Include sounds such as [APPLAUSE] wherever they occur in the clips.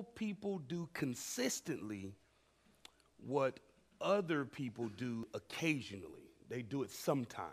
people do consistently what other people do occasionally. They do it sometimes.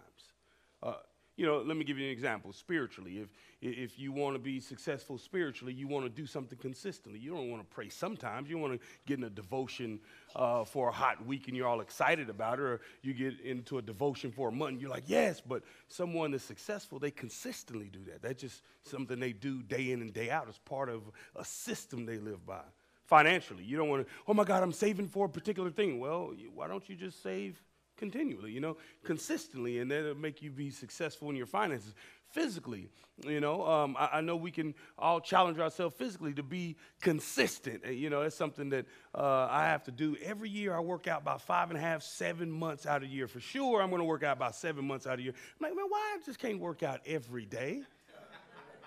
Uh, you know, let me give you an example. Spiritually, if if you want to be successful spiritually, you want to do something consistently. You don't want to pray sometimes. You want to get in a devotion uh, for a hot week and you're all excited about it, or you get into a devotion for a month and you're like, yes. But someone that's successful, they consistently do that. That's just something they do day in and day out. It's part of a system they live by. Financially, you don't want to. Oh my God, I'm saving for a particular thing. Well, why don't you just save? Continually, you know, consistently, and that'll make you be successful in your finances. Physically, you know, um, I, I, know we can all challenge ourselves physically to be consistent. You know, it's something that uh, I have to do every year. I work out about five and a half, seven months out of the year for sure. I'm going to work out about seven months out of the year. I'm like, man, why I just can't work out every day?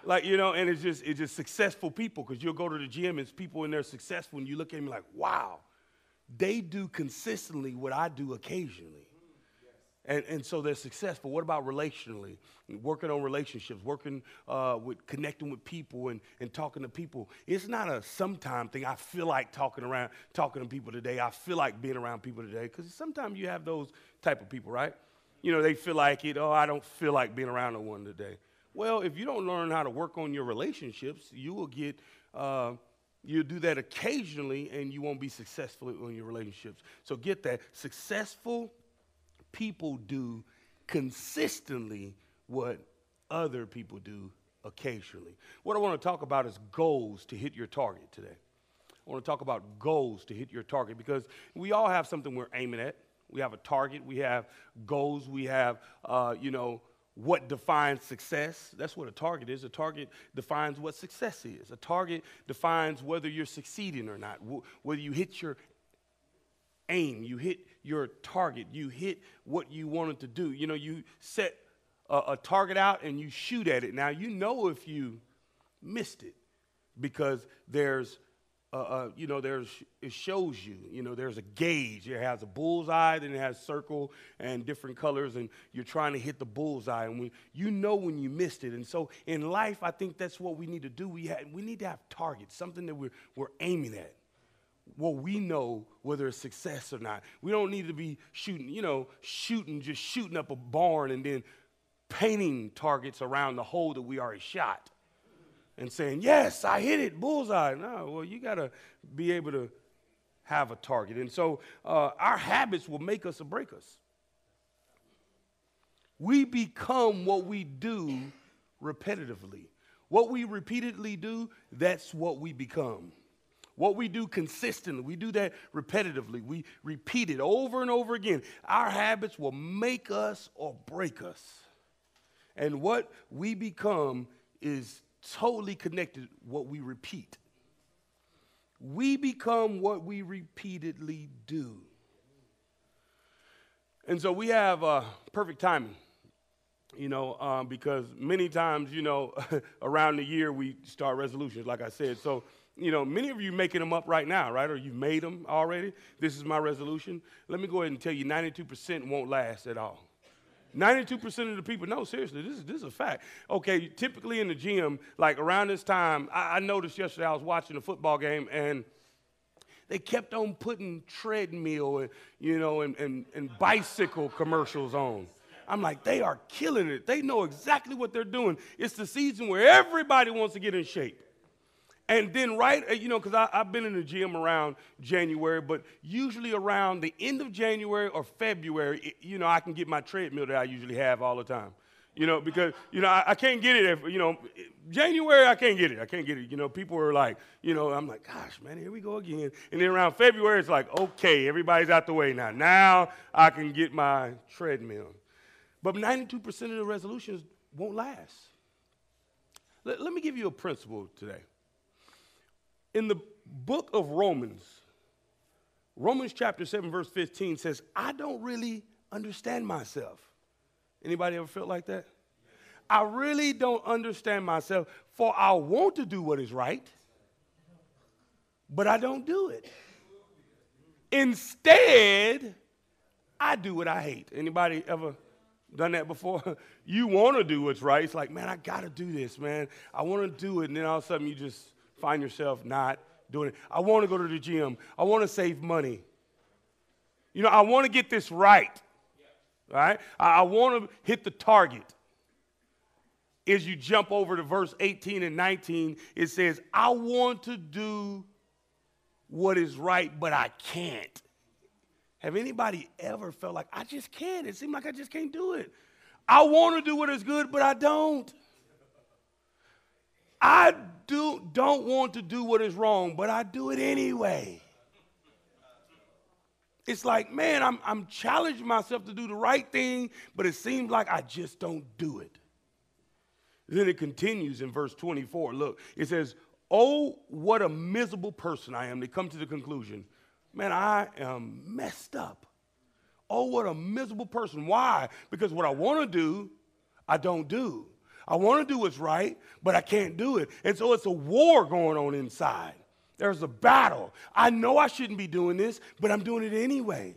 like you know, and it's just it's just successful people because you'll go to the gym and it's people and they're successful, and you look at them like, wow they do consistently what I do occasionally. And, and so they're successful. What about relationally? Working on relationships, working uh, with connecting with people and, and talking to people. It's not a sometime thing. I feel like talking around, talking to people today. I feel like being around people today. Because sometimes you have those type of people, right? You know, they feel like it, oh, I don't feel like being around no one today. Well, if you don't learn how to work on your relationships, you will get uh, You'll do that occasionally and you won't be successful in your relationships. So get that. Successful people do consistently what other people do occasionally. What I want to talk about is goals to hit your target today. I want to talk about goals to hit your target because we all have something we're aiming at. We have a target, we have goals, we have, uh, you know, what defines success. That's what a target is. A target defines what success is. A target defines whether you're succeeding or not, whether you hit your aim, you hit your target, you hit what you wanted to do. You know, you set a, a target out and you shoot at it. Now, you know if you missed it because there's uh, uh, you know, there's, it shows you, you know, there's a gauge. It has a bullseye, then it has circle and different colors, and you're trying to hit the bullseye. And when you know when you missed it. And so in life, I think that's what we need to do. We, have, we need to have targets, something that we're, we're aiming at. Well, we know whether it's success or not. We don't need to be shooting, you know, shooting, just shooting up a barn and then painting targets around the hole that we already shot and saying, Yes, I hit it, bullseye. No, well, you got to be able to have a target. And so uh, our habits will make us or break us. We become what we do repetitively. What we repeatedly do, that's what we become. What we do consistently, we do that repetitively. We repeat it over and over again. Our habits will make us or break us. And what we become is totally connected what we repeat. We become what we repeatedly do. And so we have uh, perfect timing, you know, um, because many times, you know, [LAUGHS] around the year we start resolutions, like I said. So, you know, many of you making them up right now, right? Or you've made them already. This is my resolution. Let me go ahead and tell you 92% won't last at all. 92% of the people, no, seriously, this is, this is a fact. Okay, typically in the gym, like around this time, I, I noticed yesterday I was watching a football game and they kept on putting treadmill and, you know, and, and, and bicycle commercials on. I'm like, they are killing it. They know exactly what they're doing. It's the season where everybody wants to get in shape. And then, right, uh, you know, because I've been in the gym around January, but usually around the end of January or February, it, you know, I can get my treadmill that I usually have all the time. You know, because, you know, I, I can't get it if, you know, January, I can't get it. I can't get it. You know, people are like, you know, I'm like, gosh, man, here we go again. And then around February, it's like, okay, everybody's out the way now. Now I can get my treadmill. But 92% of the resolutions won't last. Let, let me give you a principle today in the book of Romans, Romans chapter 7, verse 15 says, I don't really understand myself. Anybody ever felt like that? I really don't understand myself, for I want to do what is right, but I don't do it. Instead, I do what I hate. Anybody ever done that before? [LAUGHS] you want to do what's right. It's like, man, I got to do this, man. I want to do it. And then all of a sudden you just find yourself not doing it. I want to go to the gym. I want to save money. You know, I want to get this right. Right? I, I want to hit the target. As you jump over to verse 18 and 19, it says, I want to do what is right, but I can't. Have anybody ever felt like, I just can't? It seems like I just can't do it. I want to do what is good, but I don't. I do, don't want to do what is wrong, but I do it anyway. It's like, man, I'm, I'm challenging myself to do the right thing, but it seems like I just don't do it. Then it continues in verse 24. Look, it says, Oh, what a miserable person I am. They come to the conclusion, man, I am messed up. Oh, what a miserable person. Why? Because what I want to do, I don't do. I want to do what's right, but I can't do it. And so it's a war going on inside. There's a battle. I know I shouldn't be doing this, but I'm doing it anyway.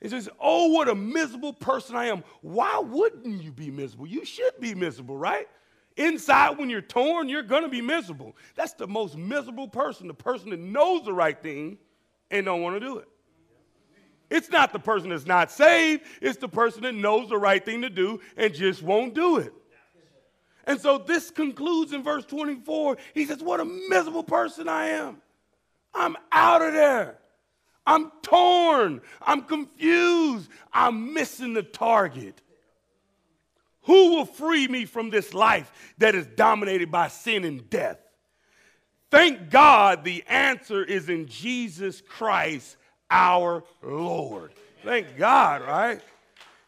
It says, Oh, what a miserable person I am. Why wouldn't you be miserable? You should be miserable, right? Inside, when you're torn, you're going to be miserable. That's the most miserable person, the person that knows the right thing and don't want to do it. It's not the person that's not saved, it's the person that knows the right thing to do and just won't do it. And so this concludes in verse 24. He says, What a miserable person I am. I'm out of there. I'm torn. I'm confused. I'm missing the target. Who will free me from this life that is dominated by sin and death? Thank God the answer is in Jesus Christ our Lord. Thank God, right?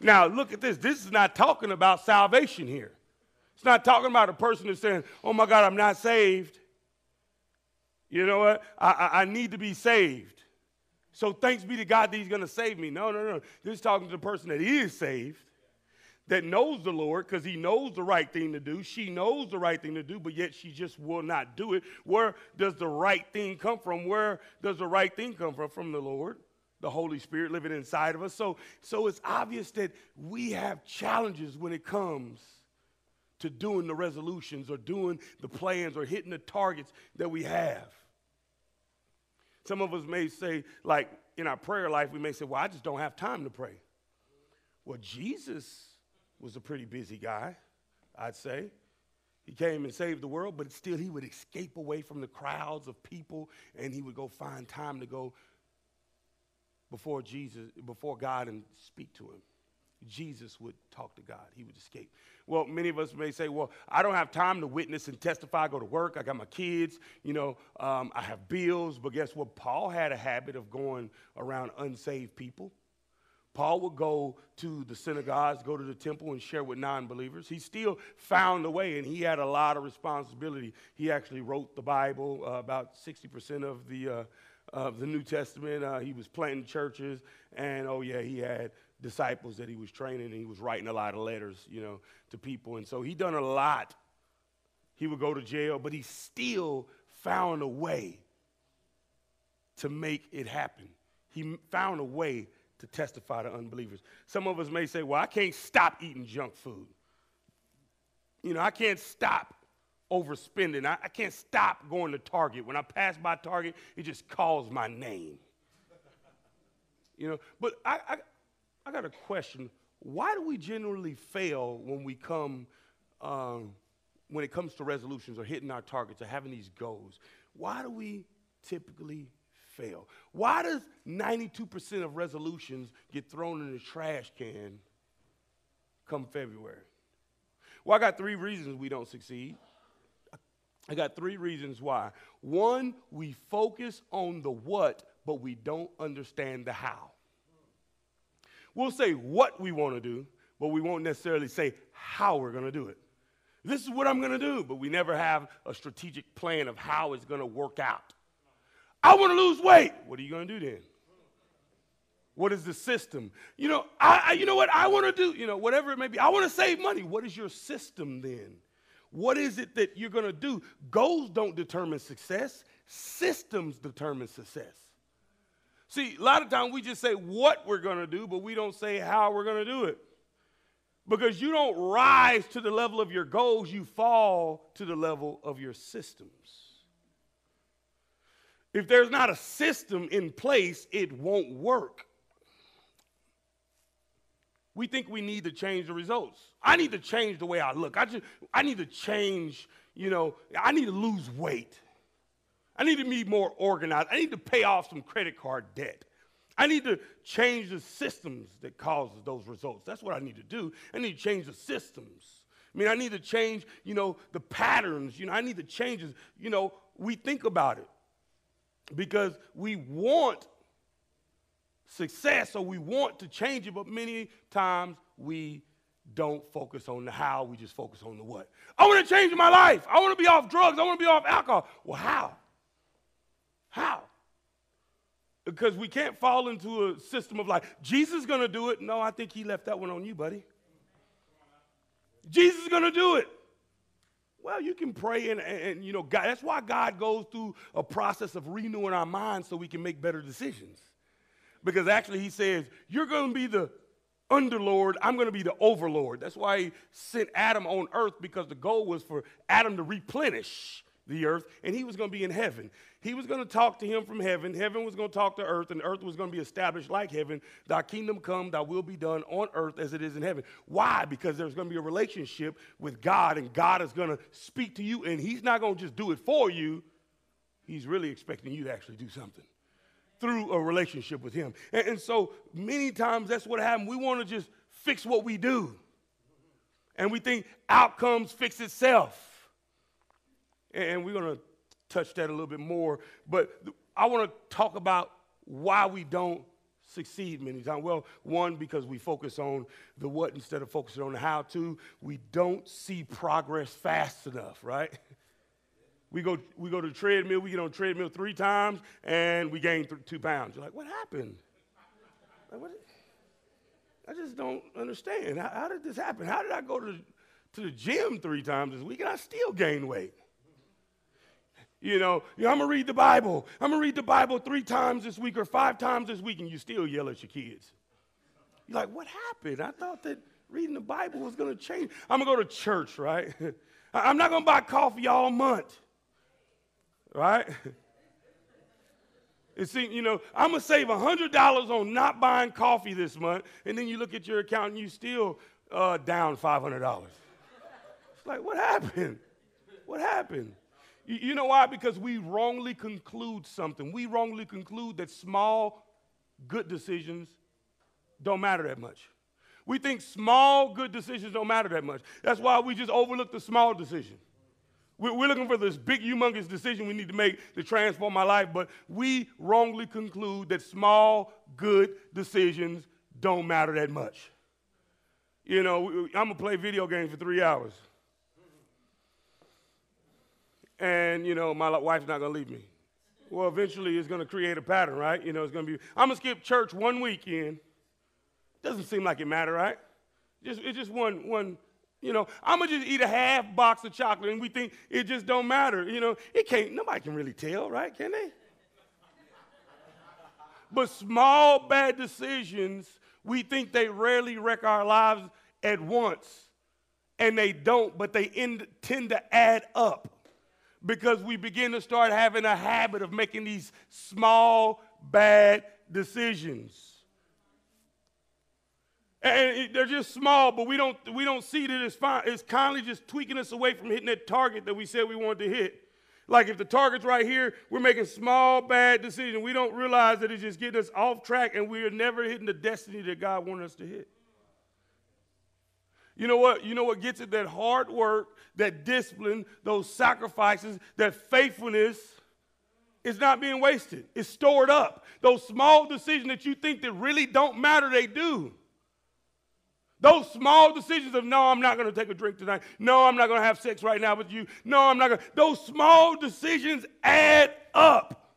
Now, look at this. This is not talking about salvation here. It's not talking about a person that's saying, oh my God, I'm not saved. You know what? I, I, I need to be saved. So thanks be to God that He's going to save me. No, no, no. This is talking to the person that is saved, that knows the Lord because he knows the right thing to do. She knows the right thing to do, but yet she just will not do it. Where does the right thing come from? Where does the right thing come from? From the Lord the Holy Spirit living inside of us. So, so it's obvious that we have challenges when it comes to doing the resolutions or doing the plans or hitting the targets that we have. Some of us may say, like in our prayer life, we may say, Well, I just don't have time to pray. Well, Jesus was a pretty busy guy, I'd say. He came and saved the world, but still he would escape away from the crowds of people and he would go find time to go before Jesus, before God and speak to him. Jesus would talk to God. He would escape. Well, many of us may say, well, I don't have time to witness and testify. I go to work. I got my kids. You know, um, I have bills. But guess what? Paul had a habit of going around unsaved people. Paul would go to the synagogues, go to the temple, and share with non believers. He still found a way, and he had a lot of responsibility. He actually wrote the Bible, uh, about 60% of the, uh, of the New Testament. Uh, he was planting churches, and oh, yeah, he had disciples that he was training, and he was writing a lot of letters, you know, to people. And so he done a lot. He would go to jail, but he still found a way to make it happen. He found a way to testify to unbelievers. Some of us may say, well, I can't stop eating junk food. You know, I can't stop overspending. I, I can't stop going to Target. When I pass by Target, it just calls my name. You know, but I, I, I got a question. Why do we generally fail when we come, um, when it comes to resolutions or hitting our targets or having these goals? Why do we typically fail? Why does 92% of resolutions get thrown in the trash can come February? Well, I got three reasons we don't succeed. I got three reasons why. One, we focus on the what, but we don't understand the how. We'll say what we want to do, but we won't necessarily say how we're going to do it. This is what I'm going to do, but we never have a strategic plan of how it's going to work out. I want to lose weight. What are you going to do then? What is the system? You know, I, I you know what I want to do? You know, whatever it may be. I want to save money. What is your system then? What is it that you're going to do? Goals don't determine success. Systems determine success. See, a lot of times we just say what we're going to do, but we don't say how we're going to do it. Because you don't rise to the level of your goals, you fall to the level of your systems. If there's not a system in place, it won't work. We think we need to change the results. I need to change the way I look. I just I need to change, you know, I need to lose weight. I need to be more organized. I need to pay off some credit card debt. I need to change the systems that causes those results. That's what I need to do. I need to change the systems. I mean, I need to change, you know, the patterns. You know, I need to change. You know, we think about it because we want success or we want to change it, but many times we don't focus on the how, we just focus on the what. I want to change my life. I want to be off drugs. I want to be off alcohol. Well, how? How? Because we can't fall into a system of like, Jesus is going to do it. No, I think he left that one on you, buddy. Jesus is going to do it. Well, you can pray and, and, you know, God, that's why God goes through a process of renewing our minds so we can make better decisions. Because actually, He says, You're going to be the underlord, I'm going to be the overlord. That's why He sent Adam on earth because the goal was for Adam to replenish the earth, and he was going to be in heaven. He was going to talk to him from heaven. Heaven was going to talk to earth, and earth was going to be established like heaven. Thy kingdom come, thy will be done on earth as it is in heaven. Why? Because there's going to be a relationship with God, and God is going to speak to you, and he's not going to just do it for you. He's really expecting you to actually do something through a relationship with him. And, and so many times that's what happens. We want to just fix what we do. And we think outcomes fix itself. And we're going to touch that a little bit more. But I want to talk about why we don't succeed many times. Well, one, because we focus on the what instead of focusing on the how. to. we don't see progress fast enough, right? [LAUGHS] We go, we go to the treadmill, we get on treadmill three times, and we gain th- two pounds. You're like, what happened? Like, what? I just don't understand. How, how, did this happen? How did I go to, to the gym three times this week and I still gain weight? You know, I'm going to read the Bible. I'm going to read the Bible three times this week or five times this week, and you still yell at your kids. You're like, what happened? I thought that reading the Bible was going to change. I'm going to go to church, right? [LAUGHS] I'm not going to buy coffee all month, right? [LAUGHS] It seems, you know, I'm going to save $100 on not buying coffee this month, and then you look at your account and you still uh, down $500. It's like, what happened? What happened? You know why? Because we wrongly conclude something. We wrongly conclude that small, good decisions don't matter that much. We think small, good decisions don't matter that much. That's why we just overlook the small decision. We're looking for this big, humongous decision we need to make to transform my life, but we wrongly conclude that small, good decisions don't matter that much. You know, I'm gonna play video games for three hours and you know my wife's not going to leave me. Well, eventually it's going to create a pattern, right? You know, it's going to be I'm going to skip church one weekend. Doesn't seem like it matter, right? Just it's just one one. You know, I'm gonna just eat a half box of chocolate, and we think it just don't matter. You know, it can't. Nobody can really tell, right? Can they? but small bad decisions, we think they rarely wreck our lives at once, and they don't. But they end, tend to add up because we begin to start having a habit of making these small, bad decisions. And they're just small, but we don't, we don't see that it's fine. It's kindly just tweaking us away from hitting that target that we said we wanted to hit. Like if the target's right here, we're making small, bad decisions. We don't realize that it's just getting us off track and we're never hitting the destiny that God wanted us to hit. You know what? You know what gets it? That hard work, that discipline, those sacrifices, that faithfulness is not being wasted. It's stored up. Those small decisions that you think that really don't matter, they do. Those small decisions of no, I'm not going to take a drink tonight. No, I'm not going to have sex right now with you. No, I'm not going to. Those small decisions add up.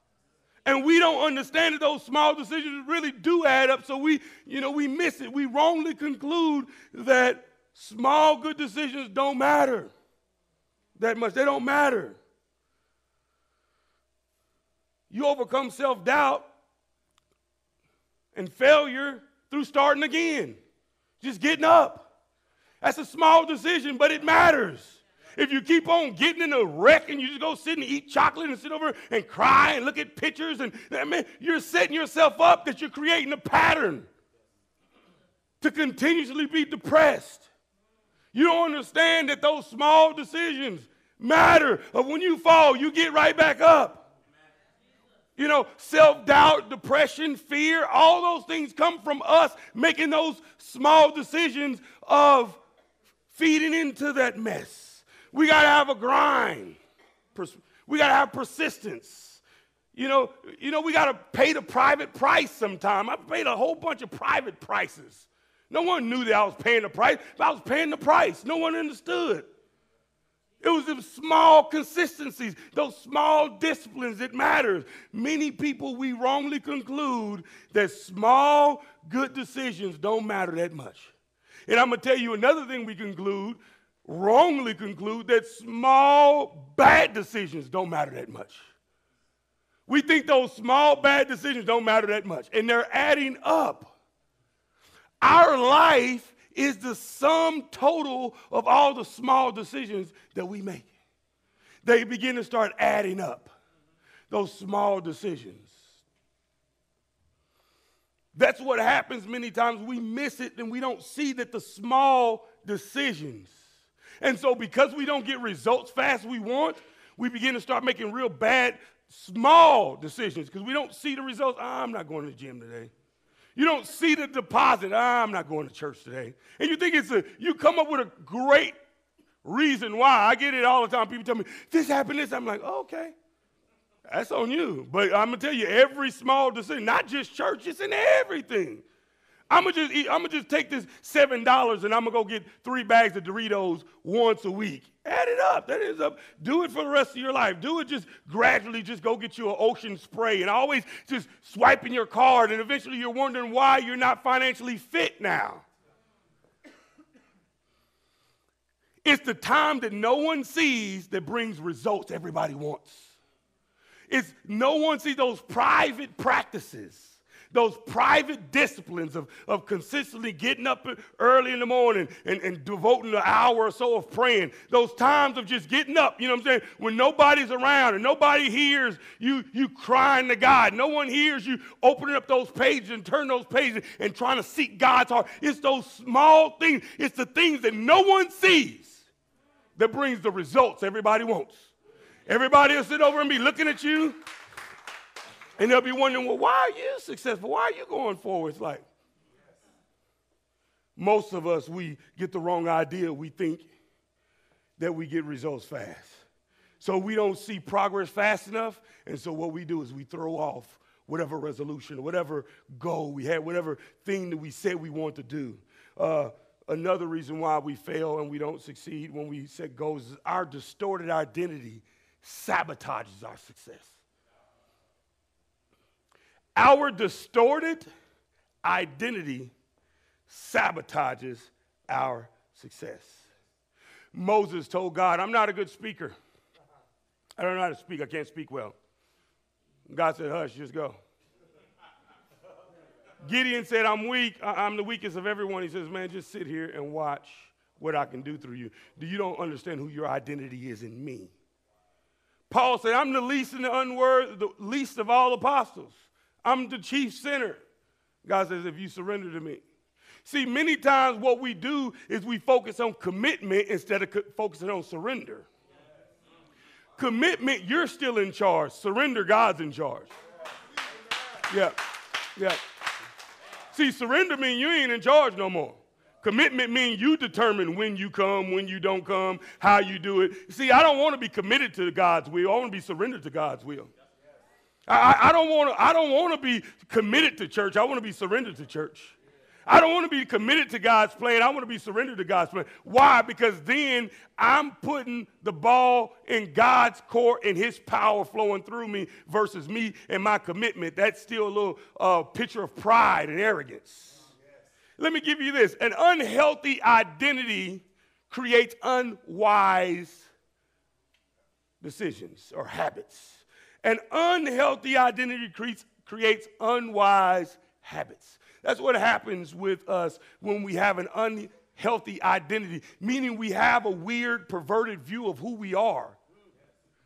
And we don't understand that those small decisions really do add up. So we, you know, we miss it. We wrongly conclude that Small good decisions don't matter that much. They don't matter. You overcome self doubt and failure through starting again, just getting up. That's a small decision, but it matters. If you keep on getting in a wreck and you just go sit and eat chocolate and sit over and cry and look at pictures, and I mean, you're setting yourself up that you're creating a pattern to continuously be depressed. You don't understand that those small decisions matter. Of when you fall, you get right back up. You know, self doubt, depression, fear, all those things come from us making those small decisions of feeding into that mess. We got to have a grind. We got to have persistence. You know, you know, we got to pay the private price sometime. I paid a whole bunch of private prices. No one knew that I was paying the price, but I was paying the price. No one understood. It was the small consistencies, those small disciplines that matters. Many people we wrongly conclude that small good decisions don't matter that much. And I'm to tell you another thing we conclude, wrongly conclude, that small bad decisions don't matter that much. We think those small bad decisions don't matter that much, and they're adding up. Our life is the sum total of all the small decisions that we make. They begin to start adding up, those small decisions. That's what happens many times. We miss it and we don't see that the small decisions. And so, because we don't get results fast we want, we begin to start making real bad, small decisions because we don't see the results. Oh, I'm not going to the gym today. You don't see the deposit. Oh, I'm not going to church today. And you think it's a, you come up with a great reason why. I get it all the time. People tell me, this happened, this. I'm like, oh, okay. That's on you. But I'm gonna tell you, every small decision, not just church, it's in everything. I'm gonna just eat, I'm gonna just take this seven dollars and I'm gonna go get three bags of Doritos once a week. Add it up. That is up. Do it for the rest of your life. Do it just gradually. Just go get you an ocean spray and always just swiping your card. And eventually you're wondering why you're not financially fit now. It's the time that no one sees that brings results everybody wants. It's no one sees those private practices those private disciplines of, of consistently getting up early in the morning and, and devoting an hour or so of praying, those times of just getting up, you know what I'm saying? When nobody's around and nobody hears you, you crying to God. No one hears you opening up those pages and turning those pages and trying to seek God's heart. It's those small things, it's the things that no one sees that brings the results everybody wants. Everybody will sit over and be looking at you, and they'll be wondering, well, why are you successful? Why are you going forward? It's like most of us, we get the wrong idea. We think that we get results fast. So we don't see progress fast enough. And so what we do is we throw off whatever resolution, whatever goal we had, whatever thing that we said we want to do. Uh, another reason why we fail and we don't succeed when we set goals is our distorted identity sabotages our success. Our distorted identity sabotages our success. Moses told God, I'm not a good speaker. I don't know how to speak. I can't speak well. God said, Hush, just go. Gideon said, I'm weak. I'm the weakest of everyone. He says, Man, just sit here and watch what I can do through you. Do you don't understand who your identity is in me? Paul said, I'm the least and the unworthy, the least of all apostles. I'm the chief sinner. God says, if you surrender to me. See, many times what we do is we focus on commitment instead of co- focusing on surrender. Commitment, you're still in charge. Surrender, God's in charge. Yeah, yeah. See, surrender means you ain't in charge no more. Commitment means you determine when you come, when you don't come, how you do it. See, I don't want to be committed to God's will. I want to be surrendered to God's will. I, I don't want to. I don't want to be committed to church. I want to be surrendered to church. I don't want to be committed to God's plan. I want to be surrendered to God's plan. Why? Because then I'm putting the ball in God's court and His power flowing through me versus me and my commitment. That's still a little uh, picture of pride and arrogance. Let me give you this an unhealthy identity creates unwise decisions or habits. An unhealthy identity creates, creates unwise habits. That's what happens with us when we have an unhealthy identity, meaning we have a weird, perverted view of who we are.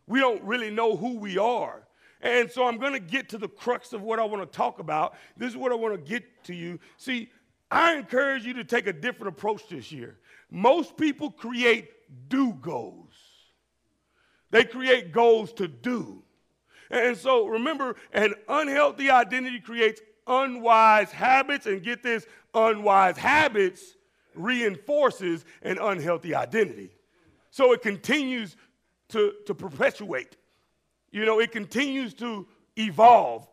We don't really know who we are. And so I'm going to get to the crux of what I want to talk about. This is what I want to get to you. See, I encourage you to take a different approach this year. Most people create do goals, they create goals to do. And so remember, an unhealthy identity creates unwise habits. And get this unwise habits reinforces an unhealthy identity. So it continues to, to perpetuate. You know, it continues to evolve.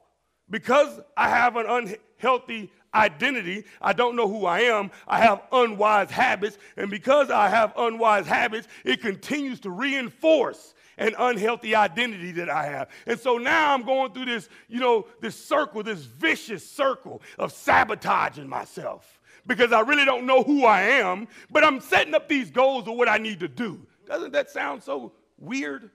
Because I have an unhealthy identity, I don't know who I am, I have unwise habits, and because I have unwise habits, it continues to reinforce an unhealthy identity that I have. And so now I'm going through this, you know, this circle, this vicious circle of sabotaging myself because I really don't know who I am, but I'm setting up these goals of what I need to do. Doesn't that sound so weird?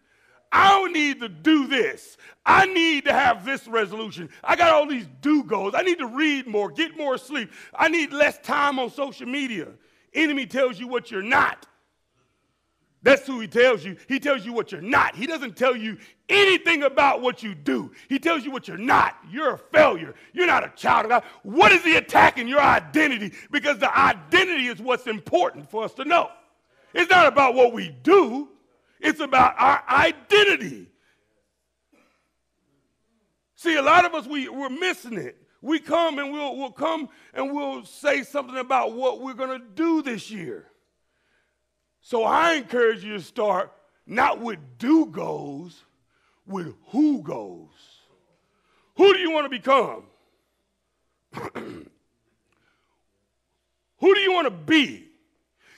I don't need to do this. I need to have this resolution. I got all these do goals. I need to read more, get more sleep. I need less time on social media. Enemy tells you what you're not. That's who he tells you. He tells you what you're not. He doesn't tell you anything about what you do. He tells you what you're not. You're a failure. You're not a child of God. What is he attacking? Your identity. Because the identity is what's important for us to know. It's not about what we do, it's about our identity. See, a lot of us, we, we're missing it. We come and we'll, we'll come and we'll say something about what we're going to do this year. So I encourage you to start not with do goes, with who goes. Who do you want to become? [CLEARS THROAT] who do you want to be?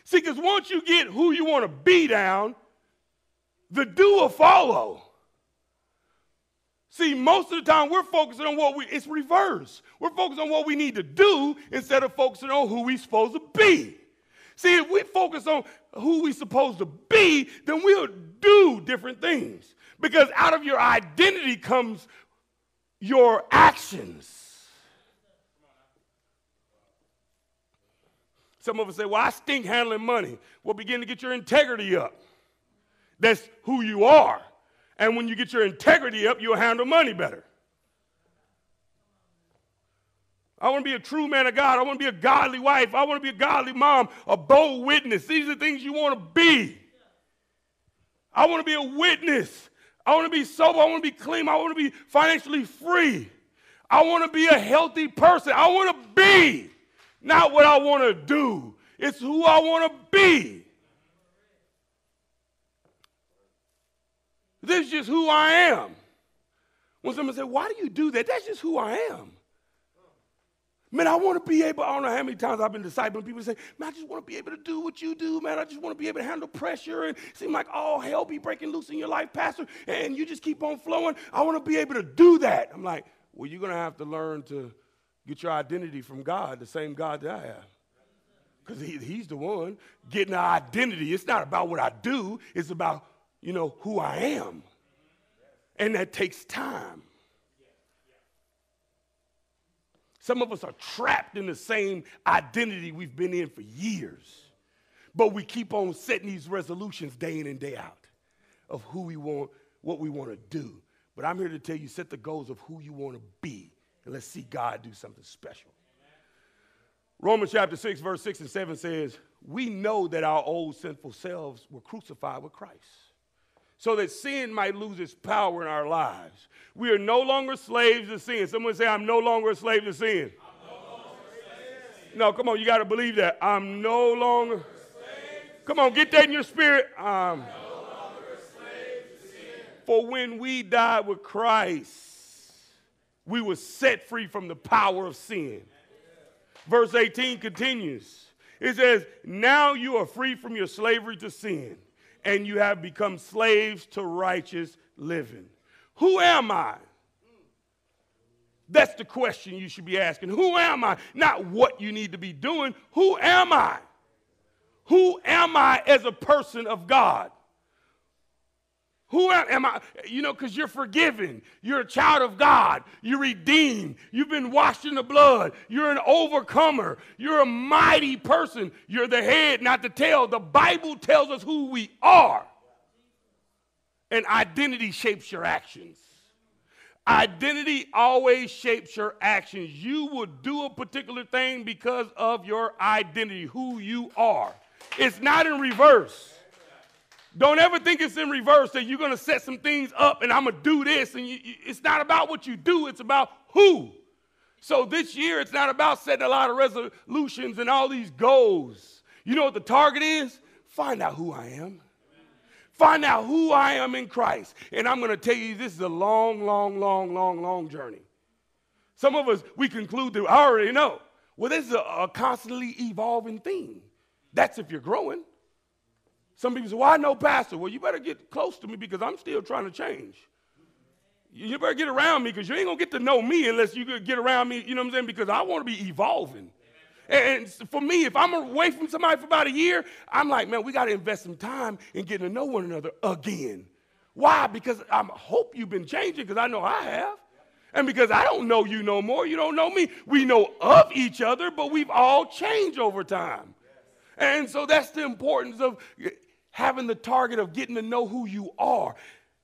See, because once you get who you want to be down, the do will follow. See, most of the time we're focusing on what we, it's reverse. We're focused on what we need to do instead of focusing on who we're supposed to be. See, if we focus on who we're supposed to be, then we'll do different things. Because out of your identity comes your actions. Some of us say, Well, I stink handling money. Well, begin to get your integrity up. That's who you are. And when you get your integrity up, you'll handle money better. I want to be a true man of God. I want to be a godly wife. I want to be a godly mom, a bold witness. These are the things you want to be. I want to be a witness. I want to be sober. I want to be clean. I want to be financially free. I want to be a healthy person. I want to be, not what I want to do. It's who I want to be. This is just who I am. When someone says, Why do you do that? That's just who I am. Man, I want to be able, I don't know how many times I've been discipling people say, man, I just want to be able to do what you do, man. I just want to be able to handle pressure and seem like all hell be breaking loose in your life, Pastor, and you just keep on flowing. I want to be able to do that. I'm like, well, you're going to have to learn to get your identity from God, the same God that I have. Because he, he's the one getting an identity. It's not about what I do, it's about, you know, who I am. And that takes time. Some of us are trapped in the same identity we've been in for years. But we keep on setting these resolutions day in and day out of who we want, what we want to do. But I'm here to tell you set the goals of who you want to be, and let's see God do something special. Romans chapter 6, verse 6 and 7 says, We know that our old sinful selves were crucified with Christ so that sin might lose its power in our lives. We are no longer slaves to sin. Someone say, I'm no longer a slave to sin. No, come on, you got to believe that. I'm no longer. Come on, get that in your spirit. For when we died with Christ, we were set free from the power of sin. Verse 18 continues. It says, Now you are free from your slavery to sin and you have become slaves to righteous living. Who am I? That's the question you should be asking. Who am I? Not what you need to be doing. Who am I? Who am I as a person of God? Who am I? You know, because you're forgiven. You're a child of God. You're redeemed. You've been washed in the blood. You're an overcomer. You're a mighty person. You're the head, not the tail. The Bible tells us who we are. And identity shapes your actions. Identity always shapes your actions. You will do a particular thing because of your identity, who you are. It's not in reverse. Don't ever think it's in reverse that you're going to set some things up and I'm going to do this. And you, it's not about what you do, it's about who. So this year, it's not about setting a lot of resolutions and all these goals. You know what the target is? Find out who I am. Find out who I am in Christ. And I'm going to tell you, this is a long, long, long, long, long journey. Some of us, we conclude that I already know. Well, this is a, a constantly evolving thing. That's if you're growing. Some people say, I know, Pastor. Well, you better get close to me because I'm still trying to change. You better get around me because you ain't going to get to know me unless you get around me, you know what I'm saying? Because I want to be evolving. And for me, if I'm away from somebody for about a year, I'm like, man, we got to invest some time in getting to know one another again. Why? Because I hope you've been changing because I know I have. And because I don't know you no more, you don't know me. We know of each other, but we've all changed over time. And so that's the importance of having the target of getting to know who you are.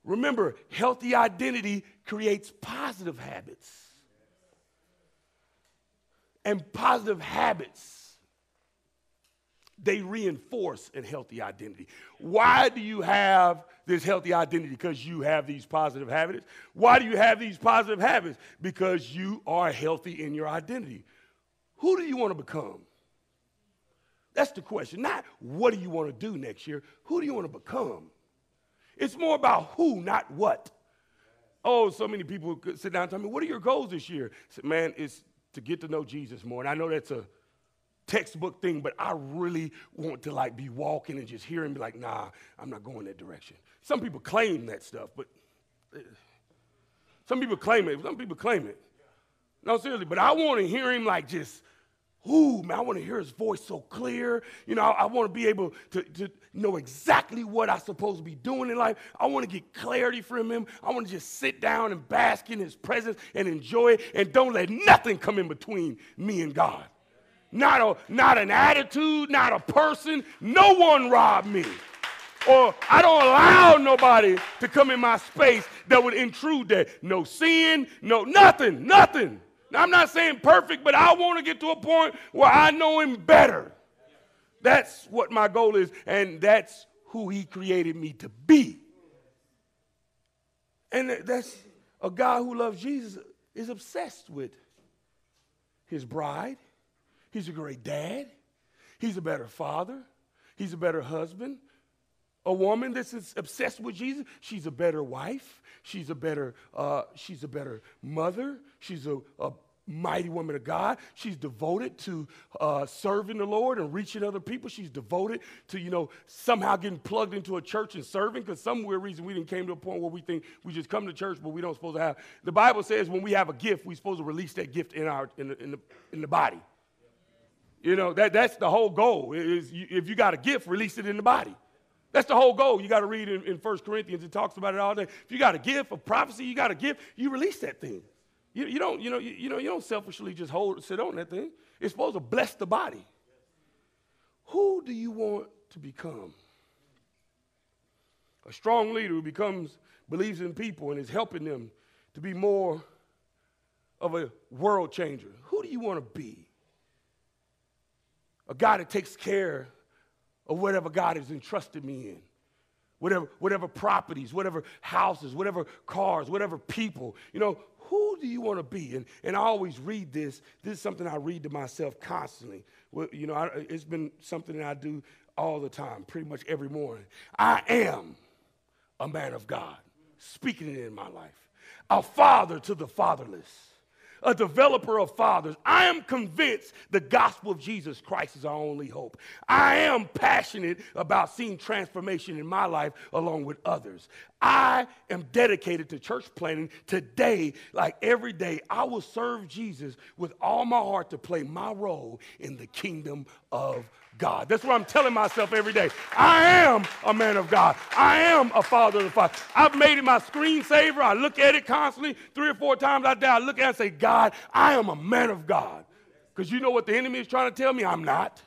Remember, healthy identity creates positive habits. And positive habits, they reinforce a healthy identity. Why do you have this healthy identity? Because you have these positive habits. Why do you have these positive habits? Because you are healthy in your identity. Who do you want to become? That's the question. Not what do you want to do next year? Who do you want to become? It's more about who, not what. Oh, so many people sit down and tell me, What are your goals this year? I said, Man, it's to get to know Jesus more. And I know that's a textbook thing, but I really want to like be walking and just hear him be like, nah, I'm not going that direction. Some people claim that stuff, but uh, some people claim it. Some people claim it. No, seriously, but I want to hear him like just Ooh, man, I want to hear his voice so clear. You know, I, I want to be able to, to know exactly what I'm supposed to be doing in life. I want to get clarity from him. I want to just sit down and bask in his presence and enjoy it and don't let nothing come in between me and God. Not, a, not an attitude, not a person. No one rob me. Or I don't allow nobody to come in my space that would intrude that. No sin, no nothing, nothing. Now, I'm not saying perfect, but I want to get to a point where I know him better. That's what my goal is, and that's who he created me to be. And that's a guy who loves Jesus is obsessed with his bride. He's a great dad. He's a better father. He's a better husband. A woman that's obsessed with Jesus, she's a better wife. She's a better, uh, she's a better mother. She's a, a mighty woman of God. She's devoted to uh, serving the Lord and reaching other people. She's devoted to, you know, somehow getting plugged into a church and serving because some weird reason we didn't came to a point where we think we just come to church, but we don't supposed to have. The Bible says when we have a gift, we're supposed to release that gift in, our, in, the, in, the, in the body. You know, that, that's the whole goal. Is you, if you got a gift, release it in the body. That's the whole goal. You got to read in, in 1 Corinthians, it talks about it all day. If you got a gift of prophecy, you got a gift, you release that thing. You, you, don't, you, know, you, you, know, you don't selfishly just hold, sit on that thing. It's supposed to bless the body. Who do you want to become? A strong leader who becomes, believes in people and is helping them to be more of a world changer. Who do you want to be? A guy that takes care of whatever God has entrusted me in. Whatever, whatever properties, whatever houses, whatever cars, whatever people. You know, who do you want to be? And, and I always read this. This is something I read to myself constantly. You know, I, it's been something that I do all the time, pretty much every morning. I am a man of God, speaking it in my life, a father to the fatherless a developer of fathers. I am convinced the gospel of Jesus Christ is our only hope. I am passionate about seeing transformation in my life along with others. I am dedicated to church planting today, like every day. I will serve Jesus with all my heart to play my role in the kingdom of God. That's what I'm telling myself every day. I am a man of God. I am a father of the Father. I've made it my screensaver. I look at it constantly. Three or four times a day, I look at it and say, God, I am a man of God. Because you know what the enemy is trying to tell me? I'm not.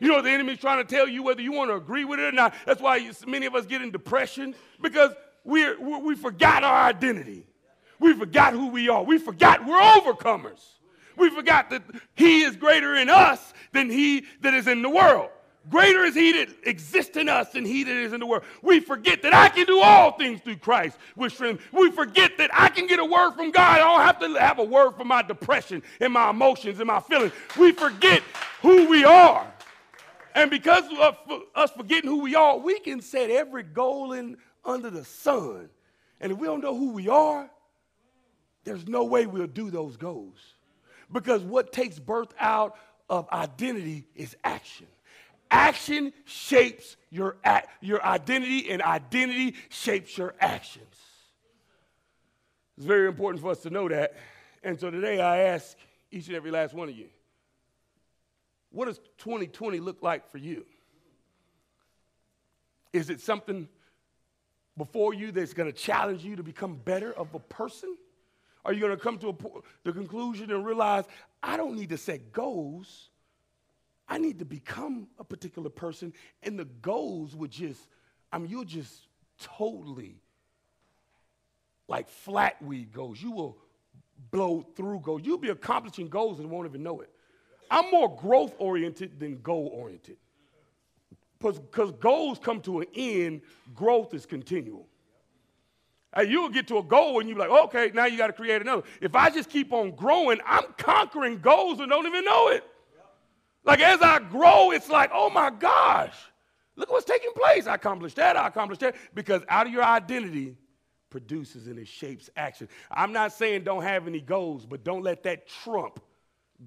You know what the enemy is trying to tell you whether you want to agree with it or not. That's why many of us get in depression because we're, we forgot our identity. We forgot who we are. We forgot we're overcomers. We forgot that He is greater in us than He that is in the world. Greater is He that exists in us than He that is in the world. We forget that I can do all things through Christ with strength. We forget that I can get a word from God. I don't have to have a word for my depression and my emotions and my feelings. We forget who we are. And because of us forgetting who we are, we can set every goal in under the sun. And if we don't know who we are, there's no way we'll do those goals. Because what takes birth out of identity is action. Action shapes your, your identity, and identity shapes your actions. It's very important for us to know that. And so today I ask each and every last one of you what does 2020 look like for you? Is it something before you that's going to challenge you to become better of a person? Are you going to come to a, the conclusion and realize I don't need to set goals? I need to become a particular person, and the goals would just, I mean, you'll just totally like flat weed goals. You will blow through goals. You'll be accomplishing goals and won't even know it. I'm more growth oriented than goal oriented. Because goals come to an end, growth is continual. And you'll get to a goal and you're like, okay, now you got to create another. If I just keep on growing, I'm conquering goals and don't even know it. Like as I grow, it's like, oh my gosh, look what's taking place. I accomplished that, I accomplished that. Because out of your identity produces and it shapes action. I'm not saying don't have any goals, but don't let that trump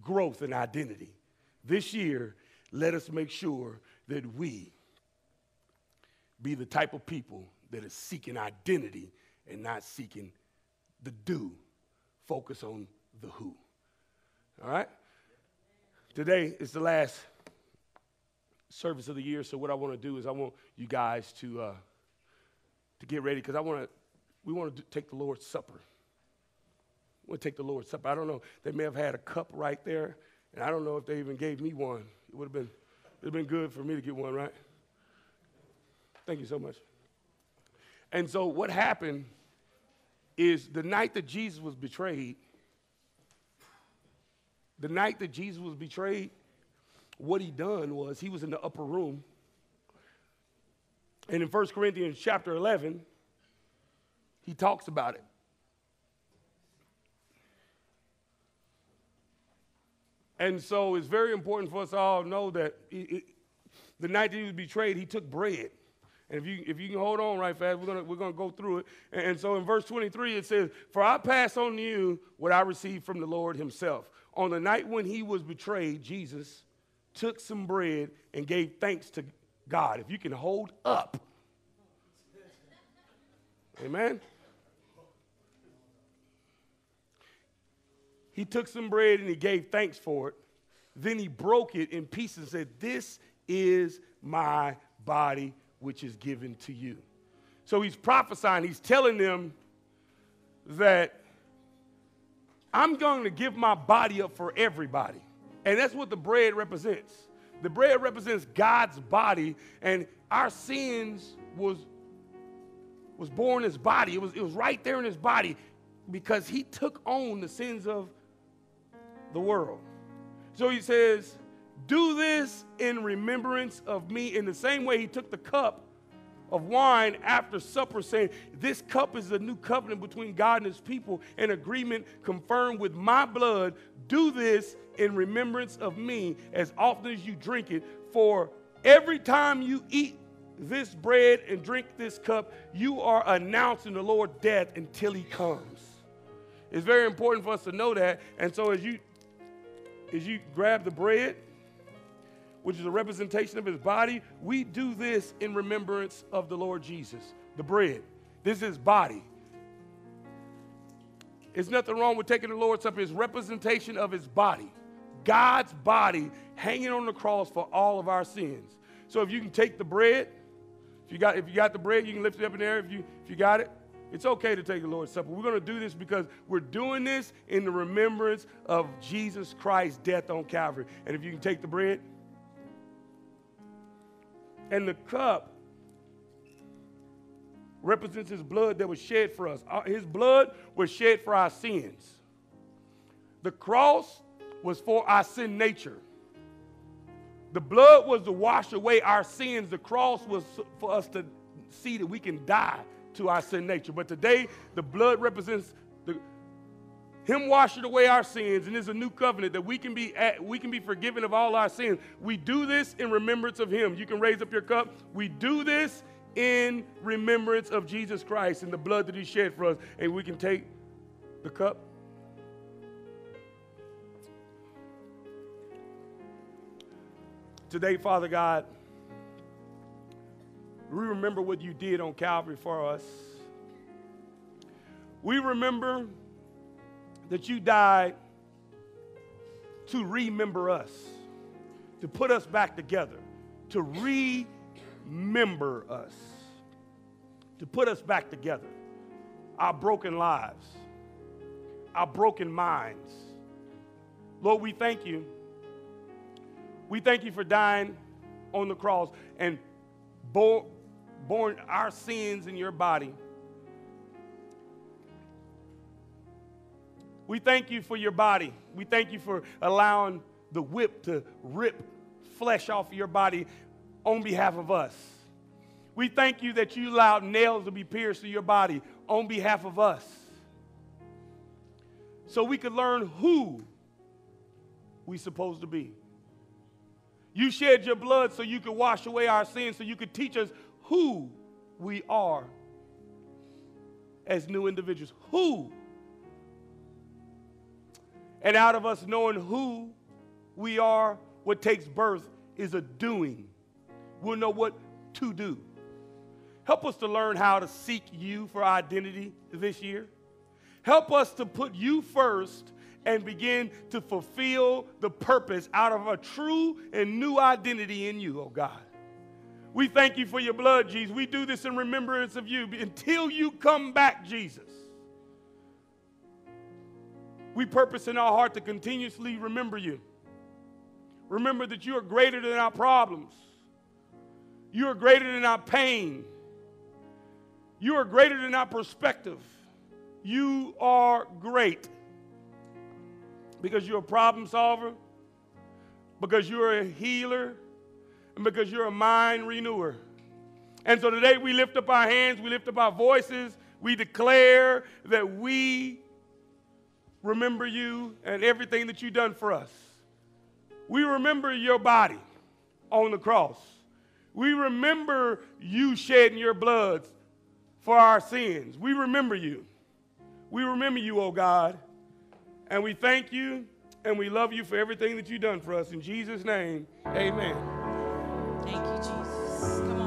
growth and identity. This year, let us make sure that we be the type of people that is seeking identity and not seeking the do. Focus on the who. All right? Today is the last service of the year, so what I want to do is I want you guys to uh, to get ready because I want to. We want to take the Lord's Supper. We'll take the Lord's Supper. I don't know. They may have had a cup right there, and I don't know if they even gave me one. It would have been, it'd been good for me to get one, right? Thank you so much. And so what happened is the night that Jesus was betrayed, the night that Jesus was betrayed, what he done was he was in the upper room. And in 1 Corinthians chapter 11, he talks about it. And so it's very important for us all to know that it, the night that he was betrayed, he took bread. And if you, if you can hold on right fast, we're gonna we're gonna go through it. And, and so in verse 23, it says, For I pass on to you what I received from the Lord himself. On the night when he was betrayed, Jesus took some bread and gave thanks to God. If you can hold up. Amen. He took some bread and he gave thanks for it. Then he broke it in pieces and said, This is my body, which is given to you. So he's prophesying, he's telling them that I'm going to give my body up for everybody. And that's what the bread represents. The bread represents God's body, and our sins was, was borne in his body. It was, it was right there in his body because he took on the sins of the world. So he says, Do this in remembrance of me. In the same way, he took the cup of wine after supper, saying, This cup is a new covenant between God and his people, an agreement confirmed with my blood. Do this in remembrance of me as often as you drink it. For every time you eat this bread and drink this cup, you are announcing the Lord's death until he comes. It's very important for us to know that. And so as you as you grab the bread, which is a representation of his body. We do this in remembrance of the Lord Jesus. The bread. This is his body. There's nothing wrong with taking the Lord's Supper. It's representation of his body. God's body hanging on the cross for all of our sins. So if you can take the bread, if you got if you got the bread, you can lift it up in the air. If you if you got it, it's okay to take the Lord's Supper. We're going to do this because we're doing this in the remembrance of Jesus Christ's death on Calvary. And if you can take the bread and the cup represents his blood that was shed for us. His blood was shed for our sins. The cross was for our sin nature. The blood was to wash away our sins. The cross was for us to see that we can die to our sin nature. But today, the blood represents him washing away our sins, and there's a new covenant that we can be at, we can be forgiven of all our sins. We do this in remembrance of Him. You can raise up your cup. We do this in remembrance of Jesus Christ and the blood that He shed for us, and we can take the cup. Today, Father God, we remember what you did on Calvary for us. We remember that you died to remember us, to put us back together, to remember us, to put us back together. Our broken lives, our broken minds. Lord, we thank you. We thank you for dying on the cross and bore, borne our sins in your body. We thank you for your body. We thank you for allowing the whip to rip flesh off of your body on behalf of us. We thank you that you allowed nails to be pierced to your body on behalf of us. So we could learn who we supposed to be. You shed your blood so you could wash away our sins, so you could teach us who we are as new individuals. Who? And out of us knowing who we are, what takes birth is a doing. We'll know what to do. Help us to learn how to seek you for identity this year. Help us to put you first and begin to fulfill the purpose out of a true and new identity in you, oh God. We thank you for your blood, Jesus. We do this in remembrance of you until you come back, Jesus. We purpose in our heart to continuously remember you. Remember that you are greater than our problems. You are greater than our pain. You are greater than our perspective. You are great because you're a problem solver, because you're a healer, and because you're a mind renewer. And so today we lift up our hands, we lift up our voices, we declare that we remember you and everything that you've done for us. We remember your body on the cross. We remember you shedding your blood for our sins. We remember you. We remember you, oh God. And we thank you and we love you for everything that you've done for us. In Jesus' name, amen. Thank you, Jesus.